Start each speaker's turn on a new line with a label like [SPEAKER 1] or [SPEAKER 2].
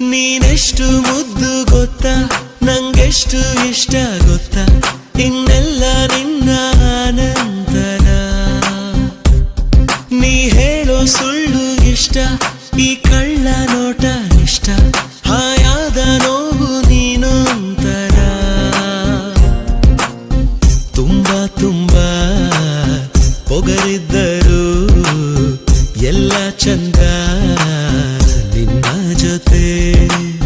[SPEAKER 1] ನೀನೆಷ್ಟು ಮುದ್ದು ಗೊತ್ತಾ? ನಂಗೆಷ್ಟು ಇಷ್ಟ ಗೊತ್ತಾ? ಇನ್ನೆಲ್ಲ ನಿನ್ನ ಆನಂದನ ನೀ ಹೇಳೋ ಸುಳ್ಳು ಇಷ್ಟ, ಈ ಕಳ್ಳ ನೋಟ ಇಷ್ಟ. ಹಾಯಾದ ನೋವು ನೀನೊಂತರ. ತುಂಬಾ ತುಂಬಾ ಪೊಗರಿದ್ದರು ಎಲ್ಲ ಚಂದ. yeah.